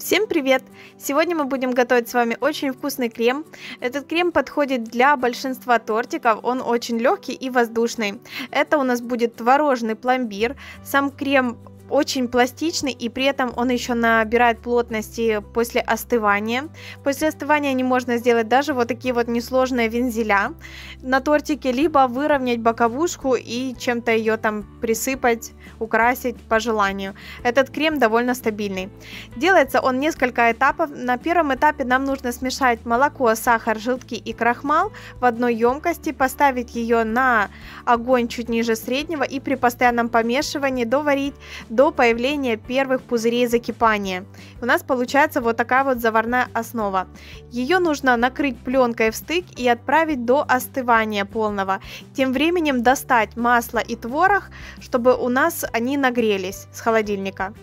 Всем привет! Сегодня мы будем готовить с вами очень вкусный крем. Этот крем подходит для большинства тортиков, он очень легкий и воздушный. Это у нас будет творожный пломбир. Сам крем очень пластичный и при этом он еще набирает плотности после остывания. После остывания не можно сделать даже вот такие вот несложные вензеля на тортике, либо выровнять боковушку и чем-то ее там присыпать, украсить по желанию. Этот крем довольно стабильный. Делается он несколько этапов. На первом этапе нам нужно смешать молоко, сахар, желтки и крахмал в одной емкости, поставить ее на огонь чуть ниже среднего и при постоянном помешивании доварить до появления первых пузырей закипания. У нас получается вот такая вот заварная основа. Ее нужно накрыть пленкой в стык и отправить до остывания полного. Тем временем достать масло и творог, чтобы у нас они нагрелись с холодильника.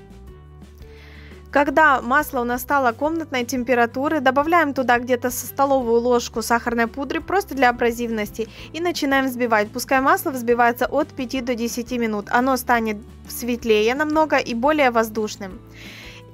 Когда масло у нас стало комнатной температуры, добавляем туда где-то со столовую ложку сахарной пудры просто для абразивности и начинаем взбивать. Пускай масло взбивается от 5 до 10 минут. Оно станет светлее намного и более воздушным.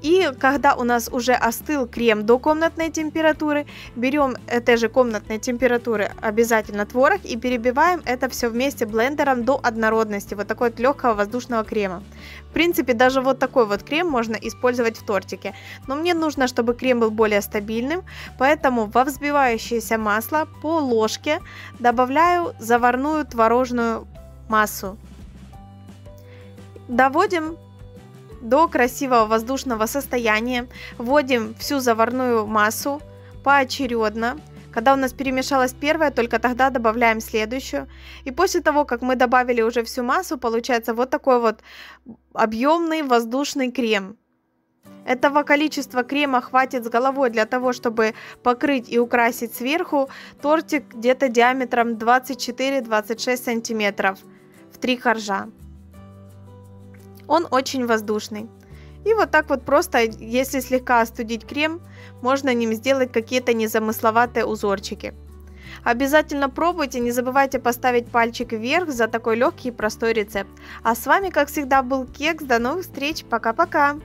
И когда у нас уже остыл крем до комнатной температуры, берем этой же комнатной температуры обязательно творог и перебиваем это все вместе блендером до однородности, вот такой вот легкого воздушного крема. В принципе, даже вот такой вот крем можно использовать в тортике, но мне нужно, чтобы крем был более стабильным, поэтому во взбивающееся масло по ложке добавляю заварную творожную массу. Доводим до красивого воздушного состояния. Вводим всю заварную массу поочередно. Когда у нас перемешалась первая, только тогда добавляем следующую. И после того, как мы добавили уже всю массу, получается вот такой вот объемный воздушный крем. Этого количества крема хватит с головой для того, чтобы покрыть и украсить сверху тортик где-то диаметром 24-26 сантиметров в три коржа. Он очень воздушный. И вот так вот просто, если слегка остудить крем, можно ним сделать какие-то незамысловатые узорчики. Обязательно пробуйте, не забывайте поставить пальчик вверх за такой легкий и простой рецепт. А с вами, как всегда, был Кекс. До новых встреч. Пока-пока.